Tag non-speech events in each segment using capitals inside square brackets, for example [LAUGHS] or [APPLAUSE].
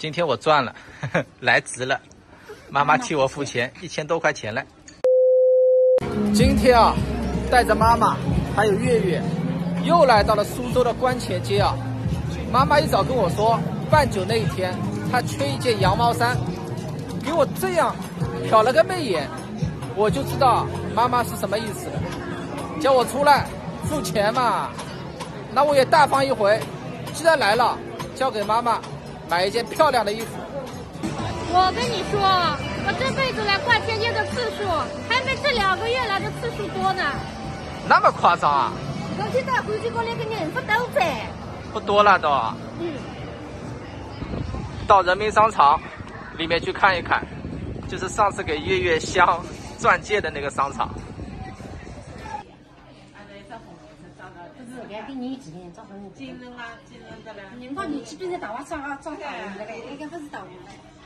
今天我赚了，呵 [LAUGHS] 呵来值了。妈妈替我付钱，一千多块钱了。今天啊，带着妈妈还有月月，又来到了苏州的观前街啊。妈妈一早跟我说，办酒那一天她缺一件羊毛衫，给我这样瞟了个媚眼，我就知道妈妈是什么意思了。叫我出来付钱嘛，那我也大方一回。既然来了，交给妈妈买一件漂亮的衣服。我跟你说，我这辈子来逛天街的次数，还没这两个月来的次数多呢。那么夸张啊？我现在回去过来个人不都在？不多了都。嗯。到人民商场里面去看一看，就是上次给月月镶钻戒的那个商场。给你几年找红金人啊，金人的嘞。人家年纪比咱大娃长啊，长大那个那个不是大娃。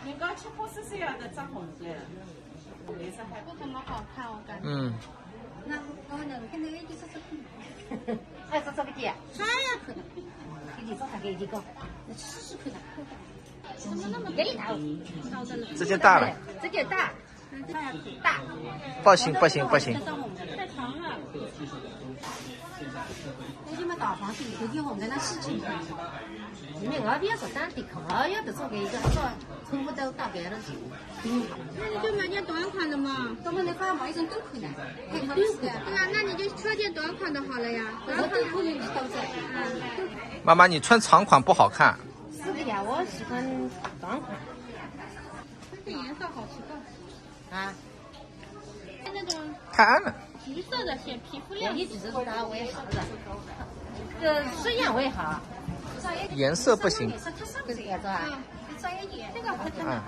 人家七八十岁了都长红的，颜色还不怎么好看，我感觉。嗯。那我那个跟那个一点是是。哎，这个姐。啥呀？给你找他给你搞，那试试看看。怎么那么大？这件大了。这件大。大。不行不行不行。那你们大方点，天天红的那。你们不做给一个，说全部都的。那你就买件短款的嘛。短款的话买一件短。对啊，那你就挑件短款的好了呀。短。妈妈，你穿长款不好看。是的呀，我喜欢短款。这颜色好奇怪。啊。那种。太暗了。橘色的显皮肤亮。你只是说它为好的，这式样为好。颜色不行。这个好看。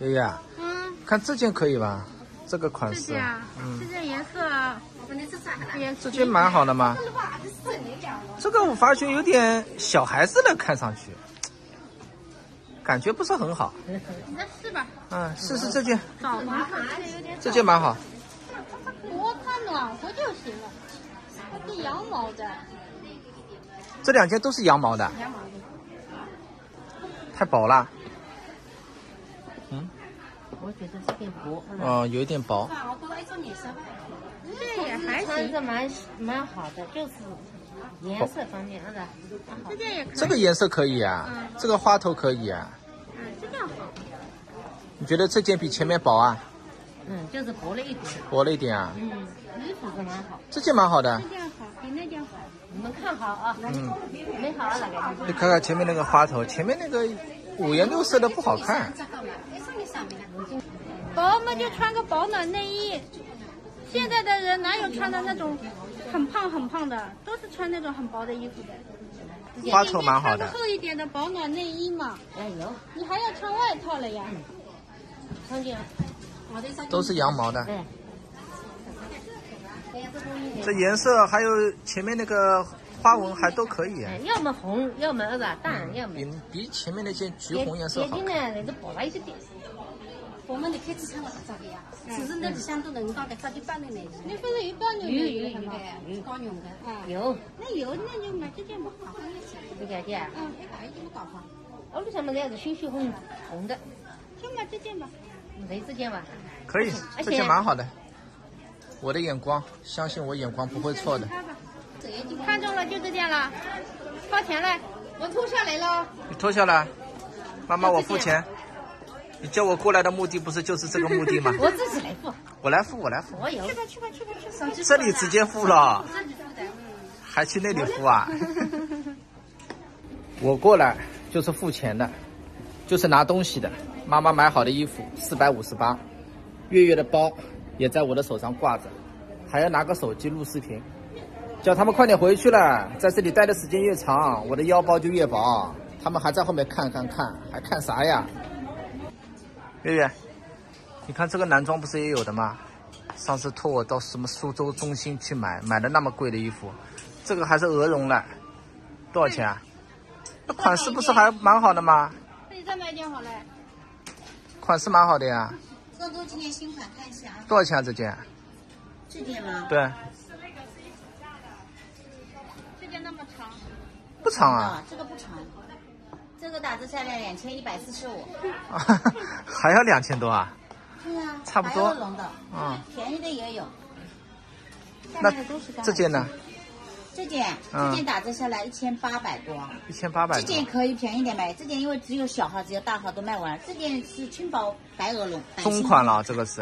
月月。嗯。看这件可以吧？这个款式。这件嗯。这件颜色。这件蛮好的嘛？这个我发觉有点小孩子的，看上去，感觉不是很好。你再试吧。嗯，试试这件。这件蛮好。暖和就行了，它是羊毛的。这两件都是羊毛的。羊毛的。太薄了。嗯。我觉得这件薄。哦，有一点薄。这也还行，这蛮蛮好的，就是颜色方面？这件也可以。这个颜色可以啊，这个花头可以啊。嗯，这件好。你觉得这件比前面薄啊？嗯，就是薄了一点。薄了一点啊。嗯，衣服是蛮好。这件蛮好的。这件好，比那件好。你们看好啊。嗯。没好那个。你看看前面那个花头，前面那个五颜六色的不好看。薄嘛，就穿个保暖内衣。现在的人哪有穿的那种很胖很胖的，都是穿那种很薄的衣服的。花头蛮好的。厚一点的保暖内衣嘛。哎呦。你还要穿外套了呀？都是羊毛的。对。这颜色还有前面那个花纹还都可以。要么红，要么是淡，要么。比比前面那件橘红颜色好。眼睛呢，那是薄了一点点。我们的开支穿了咋的呀？只是那里相对能到的，早就办的那。你不是有高牛有有有的，有高牛的。啊，有。那有那就买这件吧。这件件。嗯，一百一件不搞哈？我为什么要是鲜血红红的？就买这件吧。没这件吧？可以，这件蛮好的。我的眼光，相信我眼光不会错的。看中了就这件了，掏钱来，我脱下来了。你脱下来，妈妈我付钱。你叫我过来的目的不是就是这个目的吗？[LAUGHS] 我自己来付。我来付，我来付。我有。去吧去吧去吧去。这里直接付了。还去那里付啊？我过来就是付钱的，就是拿东西的。妈妈买好的衣服四百五十八，月月的包也在我的手上挂着，还要拿个手机录视频，叫他们快点回去了。在这里待的时间越长，我的腰包就越薄。他们还在后面看看看，还看啥呀？月月，你看这个男装不是也有的吗？上次托我到什么苏州中心去买，买的那么贵的衣服，这个还是鹅绒的，多少钱啊？那款式不是还蛮好的吗？那你再买一件好嘞。款式蛮好的呀。苏州今年新款，看一下啊。多少钱啊这件？这件吗？对。是那个是一起价的这件那么长。不长啊。这个不长。这个打折下来两千一百四十五。[LAUGHS] 还要两千多啊？对啊，差不多白鹅绒的，嗯，便宜的也有。这件呢？这件嗯这件打折下来一千八百多，一千八百。这件可以便宜点买，这件因为只有小号，只有大号都卖完了。这件是轻薄白鹅绒，版型中款了，这个是，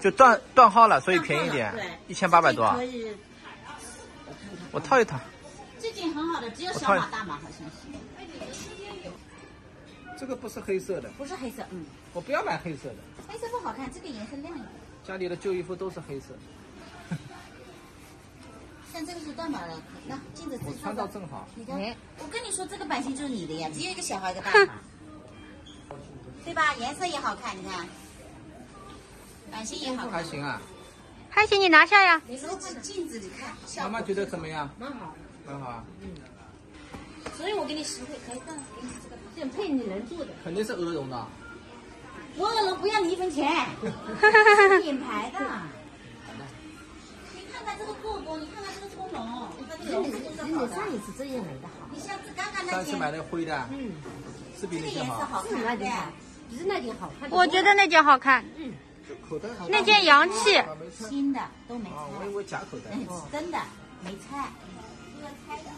就断断号了，所以便宜点对，，一千八百多。可以，我套一套，这件很好的，只有小码大码好像是，这个不是黑色的，不是黑色，嗯，我不要买黑色的，黑色不好看，这个颜色亮一点。家里的旧衣服都是黑色，[LAUGHS] 像这个是断码的，那镜子自己我穿到正好。你看，我跟你说，这个版型就是你的呀，只有一个小号一个大码，[LAUGHS] 对吧？颜色也好看，你看，版型也好。还行啊，还行，你拿下呀。你说这镜子里看，妈妈觉得怎么样？蛮好。很好啊，嗯所以我给你实惠，可以更给你这个。这配你能做的。肯定是鹅绒的。我耳聋不要你一分钱，[LAUGHS] 是品牌的。你看看这个过过，你看看这个葱绒，你看这个绒子都是好的。上一次这样来的好，你下次刚刚那上次买，的灰的，嗯，是比这个那件好。颜色好是那看，对件。好，比那件好看。我觉得那件好看，口袋好。那件洋气。新的都没啊，我以，为假口袋。嗯，[LAUGHS] 真的没拆，这个拆的。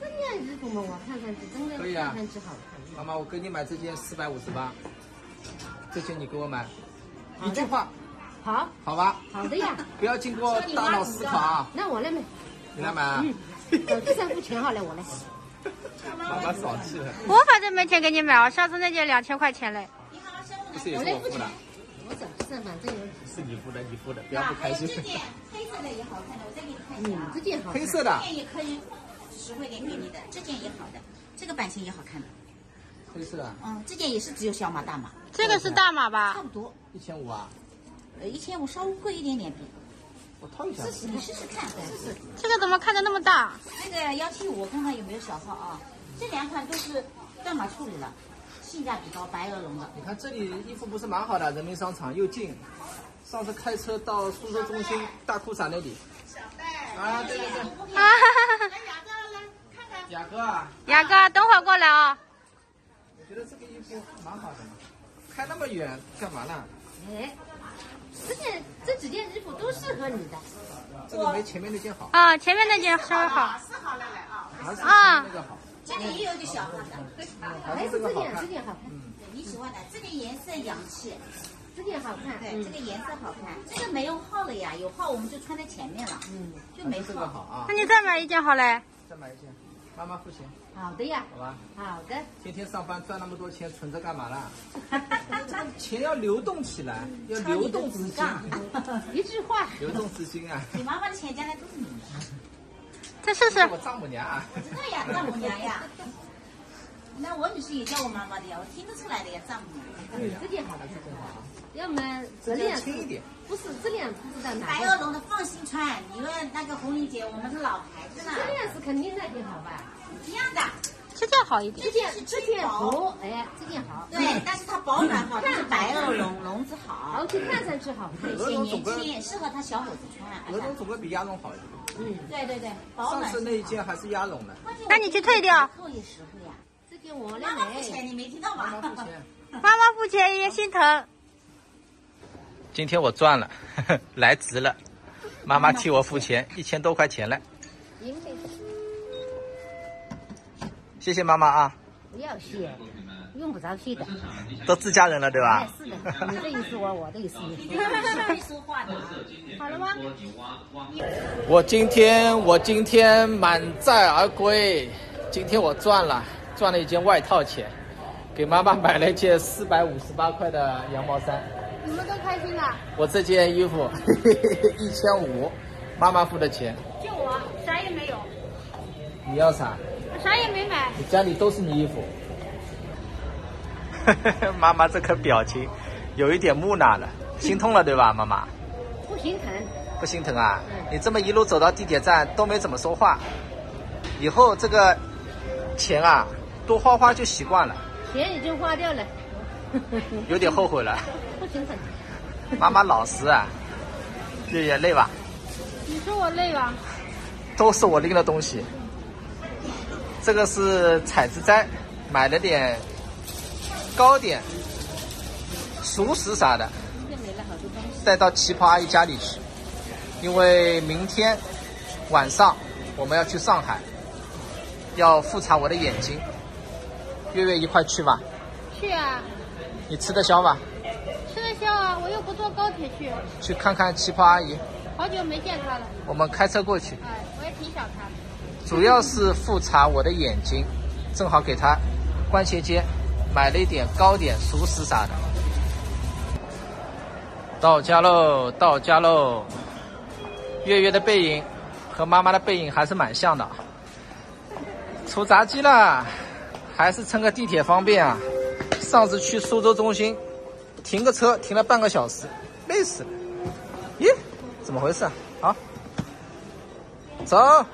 这件衣服嘛，我看上去真的可以啊看上去好看。妈妈，我给你买这件四百五十八，这件你给我买，一句话，好好吧？好的呀，[LAUGHS] 不要经过大脑思考啊！那我来买，你来买啊！手机上付钱好了，我来。[LAUGHS] 妈妈少气了，我反正没钱给你买啊，上次那件两千块钱嘞。你好好消不是也是我付的，我手机上反正有，是你付的，你付的，不要不还有开心。这件黑色的也好看的，我再给你看一嗯下啊，。这件好看。黑色的这，件也可以实惠点给你的，这件也好的，这个版型也好看的。黑色的，嗯，这件也是只有小码大码，这个是大码吧差？不多，一千五啊，呃，一千五稍微贵一点点比。我套一下。试试，你试试看，试试。这个怎么看着那么大？那个幺七五，我看看有没有小号啊？这两款都是断码处理了，性价比高，白鹅绒的。你看这里衣服不是蛮好的，人民商场又近。上次开车到苏州中心大裤衩那里。啊，对对对，啊哈哈哈！雅哥啊，雅哥，等会儿过来啊。我觉得这个衣服蛮好的嘛，开那么远干嘛呢？哎，这件这几件衣服都适合你的。这个没前面那件好，啊，前面那件稍微好。是好了来啊，啊那个好，这里也有一个小号的，还是这这件个这。件好看，对你喜欢的，这件颜色洋气，这件好看。对，嗯这个颜色好看。这个没有号了呀，有号我们就穿在前面了，嗯，就没号。好啊那，你再买一件好嘞。再买一件，妈妈付钱，好的呀，好吧？好的。天天上班赚那么多钱，存着干嘛啦？这 [LAUGHS] 个钱要流动起来，要流动资金，[LAUGHS] 一句话，流动资金啊！你妈妈的钱将来都是你的，再试试是。我丈母娘啊，知道呀，丈母娘呀。那我女婿也叫我妈妈的呀，我听得出来的呀，丈母娘。嗯，这件好的，这件好。要么这件这辆轻一点，不是这辆不知道哪白个鹅绒的放心穿，你问那个红玲姐我们是老牌子呢，这辆是肯定那件好吧？一样的。这件好一点。这件这件薄，哎，这件好。对，但是它保暖好，它是白鹅绒，笼看上去好看。而且年轻，适合他小伙子穿。鹅绒总归比鸭绒好一点。嗯，对对对，保暖。上次那一件还是鸭绒的，那你去退掉。扣也实惠呀。这件我来妈妈付钱，你没听到妈妈吗？付钱。妈妈付钱也心疼。今天我赚了，[LAUGHS] 来值了，妈妈替我付钱，一千多块钱了，因为谢谢妈妈啊，不要谢，用不着去的。都自家人了对吧？是的，你的意思我，我的意思你。会说话的。好了吗？我今天我今天满载而归，今天我赚了，赚了一件外套钱，给妈妈买了一件四百五十八块的羊毛衫。你们都开心了，我这件衣服 [LAUGHS] 一千五，妈妈付的钱，就我啥也没有，你要啥？我啥也没买。你家里都是你衣服。[LAUGHS] 妈妈这颗表情有一点木讷了，心痛了对吧？妈妈不心疼，不心疼啊嗯？你这么一路走到地铁站都没怎么说话，以后这个钱啊多花花就习惯了，钱已经花掉了，[LAUGHS] 有点后悔了。不心疼。妈妈老实啊，月月累吧？你说我累吧？都是我拎的东西。这个是采子斋，买了点糕点、熟食啥的，带到旗袍阿姨家里去，因为明天晚上我们要去上海，要复查我的眼睛。月月一块去吧，去啊，你吃得消吧？吃得消啊，我又不坐高铁去，去看看旗袍阿姨，好久没见她了。我们开车过去，哎，我也挺想她的。主要是复查我的眼睛，正好给她关节街买了一点糕点、熟食啥的。到家喽，到家喽！月月的背影和妈妈的背影还是蛮像的。出闸机了，还是乘个地铁方便啊！上次去苏州中心，停个车停了半个小时，累死了。咦，怎么回事啊？好，走。